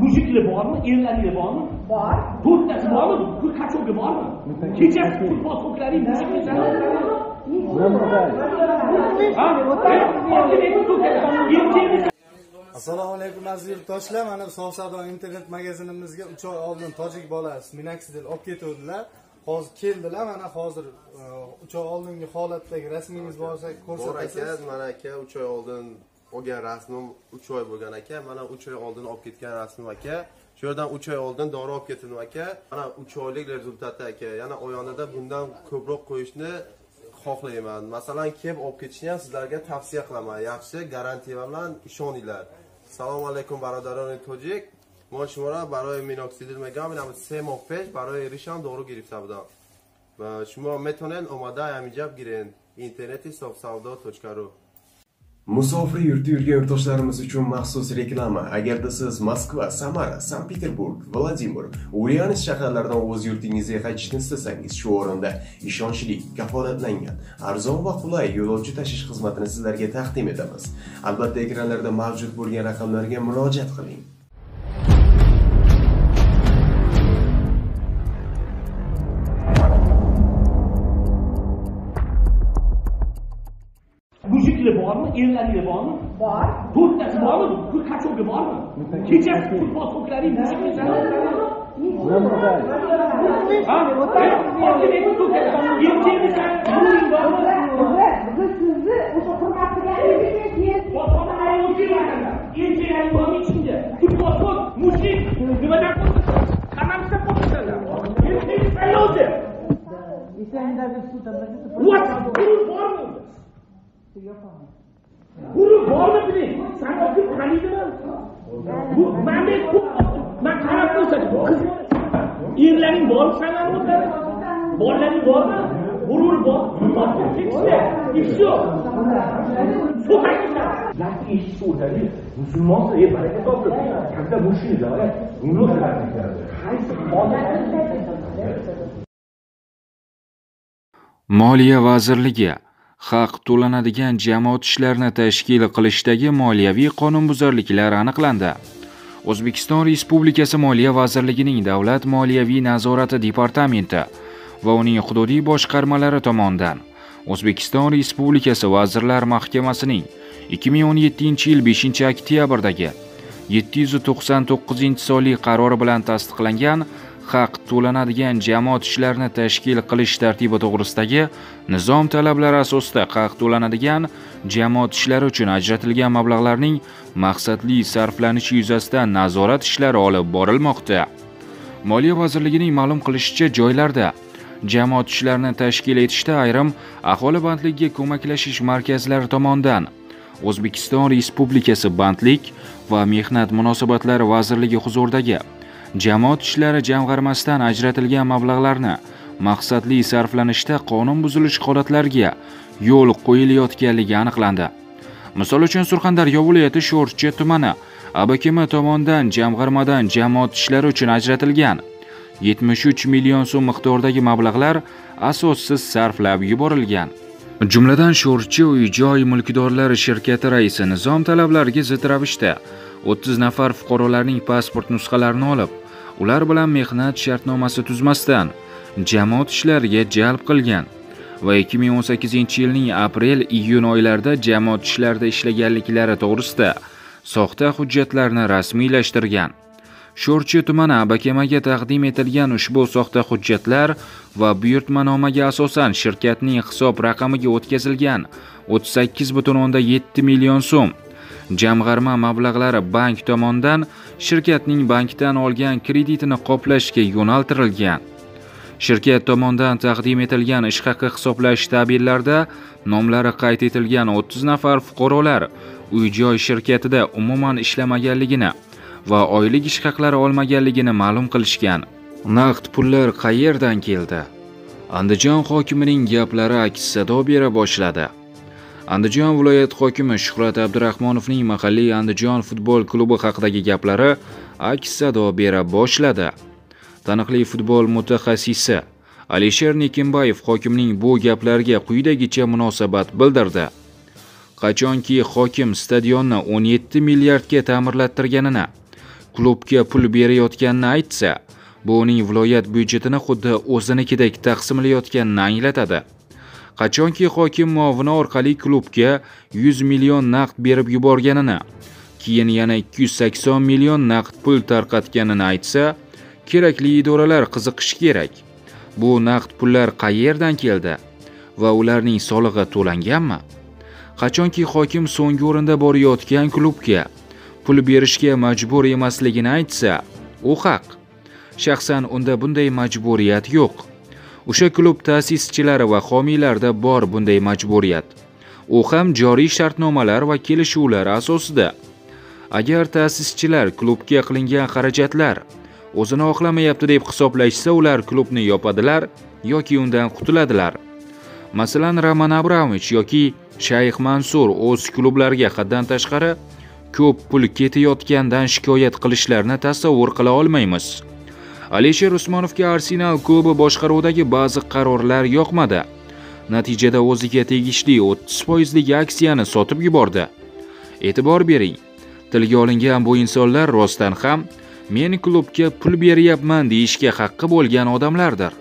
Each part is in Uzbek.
Mujiklar bormi? Erlarlar bormi? Bor. To'rttasi bormi? Pul qachonga bormi? Kechasi pul posoklaring mujiklar sana. Ha? Erkaklar assalomu alaykum aziz yurtdoshlar mana sof savdo internet magazinimizga uch oy oldin tojik bolasi minaxidil olib ketuvdilar hozir keldilar mana hozir e, uch oy oldingi holatdagi rasmingiz bo'lsa bor aka ko'rsatasiz mana aka uch oy oldin olgan rasmim uch oy bo'lgan aka mana uch oy oldin olib ketgan rasmim aka shu yerdan uch oy oldin dori olib ketdim aka mana uch oylik rezultati aka yana oyonida bundan ko'proq qo'yishni xohlayman masalan kelib olib ketishni ham sizlarga tavsiya qilaman yaxshi garantiya bilan ishoninglar салому алейкум бародарони тоҷик мо шуморо барои миноксидил мегам ин се моҳ пеш барои ришам дору гирифта будам ва шумо метонед омада ҳаминҷа бигирен интернети софсавдо ру musofir yurtda yurgan yurtdoshlarimiz uchun maxsus reklama. Agarda siz moskva samara sankt peterburg vladimir ulyanovsk shaharlaridan o'z yurtingizga qaytishni istasangiz shu o'rinda ishonchli kafolatlangan arzon va qulay yo'lovchi tashish xizmatini sizlarga taqdim etamiz. Albatta ekranlarda mavjud bo'lgan raqamlarga murojaat qiling. Mujiklar bormi? Erlarlar bormi? Bor. To'rttasi bormi? Pul qachonga bormi? Kechasi pul posoklaring mujiklar sana. Ha? Erkaklar sana puling bormi? Biz sizni o'sha hurmat qilganingiz keyin Erkaklar bormi ichingda? Pul posok, mujik, nimadan qo'rqasan? Qanaqasidan qo'rqasanlar? Erkaklar saylovchi. What? Pul bormi? Puli bormi biling? San olib qaniydilar? Bu mana pul man qarab ko'rsatim. Qiz erlaring bormi sanlar o'zlari? Bolalaring bormi? G'urur bor, topib ketishdi. Ish yo'q. So'kakishlar. Lafni eshitishga o'tadi. Musulmonsiz, ey baraka topdi. Когда мужчина говорят, у него qaysi Moliya vazirligi haq to'lanadigan jamoat ishlarini tashkil qilishdagi moliyaviy qonunbuzarliklar aniqlandi. O'zbekiston Respublikasi Moliya vazirligining Davlat moliyaviy nazorati departamenti va uning hududiy boshqarmalari tomonidan O'zbekiston Respublikasi Vazirlar Mahkamasining 2017-yil 5-oktyabrdagi 799 sonli qarori bilan tasdiqlangan haq to'lanadigan jamoat ishlarini tashkil qilish tartibi to'g'risidagi nizom talablari asosida haq to'lanadigan jamoat ishlari uchun ajratilgan mablag'larning maqsadli sarflanishi yuzasidan nazorat ishlari olib borilmoqda. Moliya vazirligining ma'lum qilishicha joylarda jamoat ishlarini tashkil etishda ayrim aholi bandligiga ko'maklashish markazlari tomonidan o'zbekiston respublikasi bandlik va mehnat munosabatlari vazirligi huzuridagi jamoat ishlari jamg'armasidan ajratilgan mablag'larni maqsadli sarflanishda qonun buzilish holatlariga yo'l qo'yilayotganligi aniqlandi. Misol uchun surxondaryo viloyati sho'rchi tumani abkm tomonidan jamg'armadan jamoat ishlari uchun ajratilgan 73 million so'm miqdoridagi mablag'lar asossiz sarflab yuborilgan. Jumladan sho'rchi uy joy mulkdorlari shirkati raisi nizom talablariga zid ravishda 30 nafar fuqarolarning pasport nusxalarini olib ular bilan mehnat shartnomasi tuzmasdan jamoat ishlariga jalb qilgan va 2018 yilning aprel iyun oylarida jamoat ishlarida ishlaganliklari to'g'risida soxta hujjatlarni rasmiylashtirgan. Sho'rchi tumani abakamaga taqdim etilgan ushbu soxta hujjatlar va buyurtmanomaga asosan shirkatning hisob raqamiga o'tkazilgan 38,7 million so'm jamg'arma mablag'lari bank tomonidan shirkatning bankdan olgan kreditini qoplashga yo'naltirilgan. Shirkat tomonidan taqdim etilgan ish haqi hisoblash tabellarida nomlari qayd etilgan 30 nafar fuqarolar uy joy shirkatida umuman ishlamaganligini va oylik ish haqlari olmaganligini ma'lum qilishgan. Naqd pullar qayerdan keldi? Andijon hokimining gaplari aks sado bera boshladi. Andijon viloyat hokimi shuhrat abdurahmonovning mahalliy andijon futbol klubi haqidagi gaplari aks sado bera boshladi. Taniqli futbol mutaxassisi alisher nekimbayev hokimning bu gaplariga quyidagicha munosabat bildirdi. Qachonki hokim stadionni 17 milliardga ta'mirlattirganini klubga pul berayotganini aytsa bu uning viloyat byudjetini xuddi o'zinikidek taqsimlayotganini anglatadi. Qachonki hokim muovini orqali klubga 100 million naqd berib yuborganini keyin yana 280 million naqd pul tarqatganini aytsa kerakli idoralar qiziqishi kerak. Bu naqd pullar qayerdan keldi va ularning solig'i to'langanmi? Qachonki hokim so'nggi o'rinda borayotgan klubga pul berishga majbur emasligini aytsa u haq. Shaxsan unda bunday majburiyat yo'q. O'sha klub ta'sischilari va homiylarda bor bunday majburiyat. U ham joriy shartnomalar va kelishuvlar asosida. Agar ta'sischilar klubga qilingan xarajatlar o'zini oqlamayapti deb hisoblashsa ular klubni yopadilar yoki undan qutuladilar. Masalan roman abramovich yoki shayx mansur o'z klublariga haddan tashqari ko'p pul ketayotgandan shikoyat qilishlarini tasavvur qila olmaymiz. Alisher usmonovga arsenal klubi boshqaruvidagi ba'zi qarorlar yoqmadi. Natijada o'ziga tegishli 30 foizlik aksiyani sotib yubordi. E'tibor bering tilga olingan bu insonlar rostdan ham men klubga pul beryapman deyishga haqqi bo'lgan odamlardir.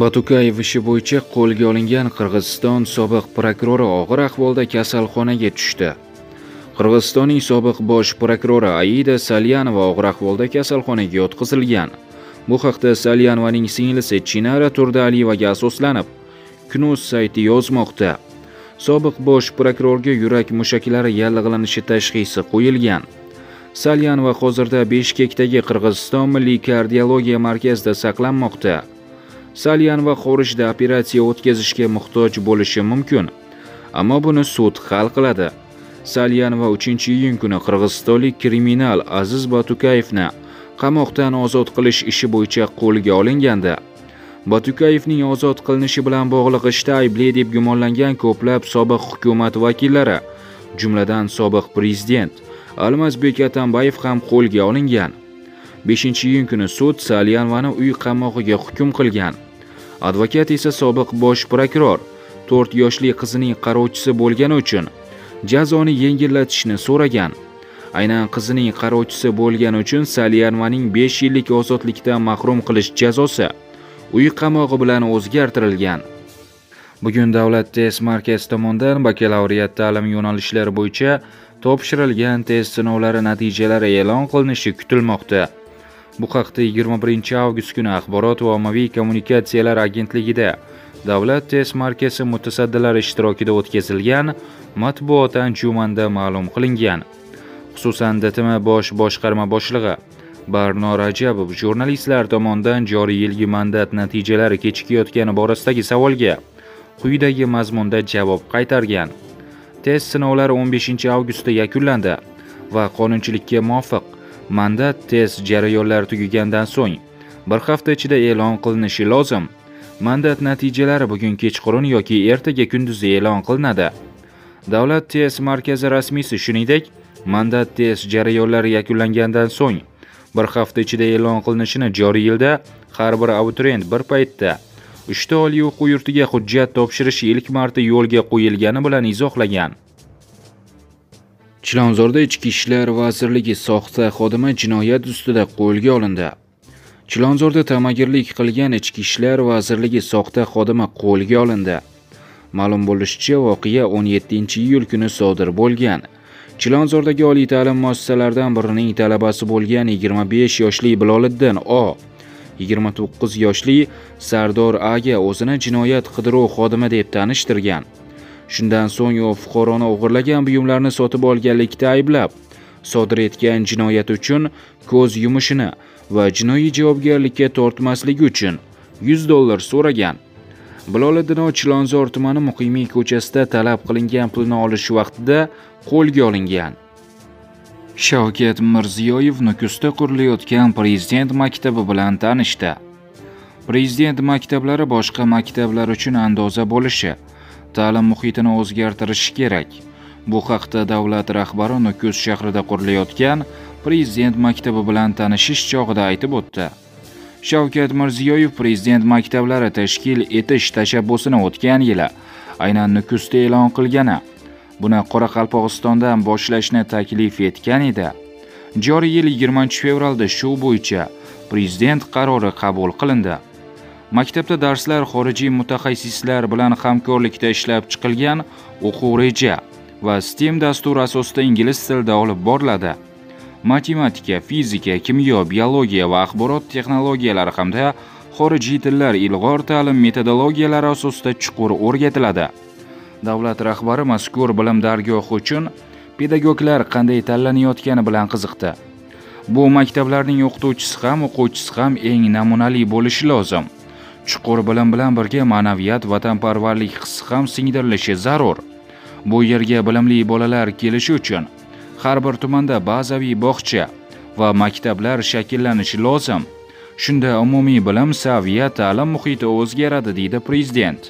Batukayev ishi bo'yicha qo'lga olingan qirg'iziston sobiq prokurori og'ir ahvolda kasalxonaga tushdi. Qirg'izistonning sobiq bosh prokurori aida salyanova og'ir ahvolda kasalxonaga yotqizilgan. Bu haqda salyanovaning singlisi chinara turdialiyevaga asoslanib Knus sayti yozmoqda. Sobiq bosh prokurorga yurak mushaklari yallig'lanishi tashxisi qo'yilgan. Salyanova hozirda Bishkekdagi qirg'iziston milliy kardiologiya markazida saqlanmoqda. Salyanova xorijda operatsiya o'tkazishga muhtoj bo'lishi mumkin ammo buni sud hal qiladi. Salyanova 3 iyun kuni qirg'izistonlik kriminal aziz batukayevni qamoqdan ozod qilish ishi bo'yicha qo'lga olingandi batukayevning ozod qilinishi bilan bog'liq ishda aybli deb gumonlangan ko'plab sobiq hukumat vakillari jumladan sobiq prezident almazbek atambayev ham qo'lga olingan. 5 iyun kuni sud salyanovani uy qamog'iga hukm qilgan. Advokat esa sobiq bosh prokuror 4 yoshli qizining qarovchisi bo'lgani uchun jazoni yengillatishni so'ragan. Aynan qizining qarovchisi bo'lgani uchun Salyarmaning 5 yillik ozodlikdan mahrum qilish jazosi uy qamog'i bilan o'zgartirilgan. Bugun davlat test markazi tomonidan bakalavriat ta'lim yo'nalishlari bo'yicha topshirilgan test sinovlari natijalari e'lon qilinishi kutilmoqda. Bu haqda 21 avgust kuni axborot va ommaviy kommunikatsiyalar agentligida davlat test markazi mutasaddilari ishtirokida o'tkazilgan matbuot anjumanida ma'lum qilingan. Xususan dtm bosh boshqarma boshlig'i barno rajabov jurnalistlar tomonidan joriy yilgi mandat natijalari kechikayotgani borasidagi savolga quyidagi mazmunda javob qaytargan. Test sinovlari 15 avgustda yakunlandi va qonunchilikka muvofiq mandat test jarayonlari tugagandan so'ng bir hafta ichida e'lon qilinishi lozim. Mandat natijalari bugun kechqurun yoki ertaga kunduzi e'lon qilinadi. Davlat test markazi rasmiysi shuningdek mandat test jarayonlari yakunlangandan so'ng bir hafta ichida e'lon qilinishini joriy yilda har bir abituriyent bir paytda uchta oliy o'quv yurtiga hujjat topshirishi ilk marta yo'lga qo'yilgani bilan izohlagan. Chilonzorda ichki ishlar vazirligi soxta xodimi jinoyat ustida qo'lga olindi. Chilonzorda ta'magirlik qilgan ichki ishlar vazirligi soxta xodimi qo'lga olindi. Ma'lum bo'lishicha voqea 17 iyul kuni sodir bo'lgan. Chilonzordagi oliy ta'lim muassasalaridan birining talabasi bo'lgan 25 yoshli biloliddin o. 29 yoshli sardor aga o'zini jinoyat qidiruv xodimi deb tanishtirgan. Shundan so'ng u fuqaroni o'g'irlagan buyumlarni sotib olganlikda ayblab sodir etgan jinoyati uchun ko'z yumishini va jinoiy javobgarlikka tortmasligi uchun 100 dollar so'ragan. Biloliddin chilonzor tumani muqimiy ko'chasida talab qilingan pulni olish vaqtida qo'lga olingan. Shavkat mirziyoyev nukusda qurilayotgan prezident maktabi bilan tanishdi. Prezident maktablari boshqa maktablar uchun andoza bo'lishi ta'lim muhitini o'zgartirishi kerak. Bu haqda davlat rahbari nukus shahrida qurilayotgan prezident maktabi bilan tanishish chog'ida aytib o'tdi. Shavkat mirziyoyev prezident maktablari tashkil etish tashabbusini o'tgan yili aynan nukusda e'lon qilgani. Buni qoraqalpog'istondan boshlashni taklif etgan edi. Joriy yil 20 fevralda shu bo'yicha prezident qarori qabul qilindi. Maktabda darslar xorijiy mutaxassislar bilan hamkorlikda ishlab chiqilgan o'quv reja va stem dasturi asosida ingliz tilida olib boriladi. Matematika fizika kimyo biologiya va axborot texnologiyalari hamda xorijiy tillar ilg'or ta'lim metodologiyalari asosida chuqur o'rgatiladi. Davlat rahbari mazkur bilim dargohi uchun pedagoglar qanday tanlanayotgani bilan qiziqdi. Bu maktablarning o'qituvchisi ham o'quvchisi ham eng namunali bo'lishi lozim. Chuqur bilim bilan birga ma'naviyat vatanparvarlik hissi ham singdirilishi zarur. Bu yerga bilimli bolalar kelishi uchun har bir tumanda bazaviy bog'cha va maktablar shakllanishi lozim. Shunda umumiy bilim saviya ta'lim muhiti o'zgaradi deydi prezident.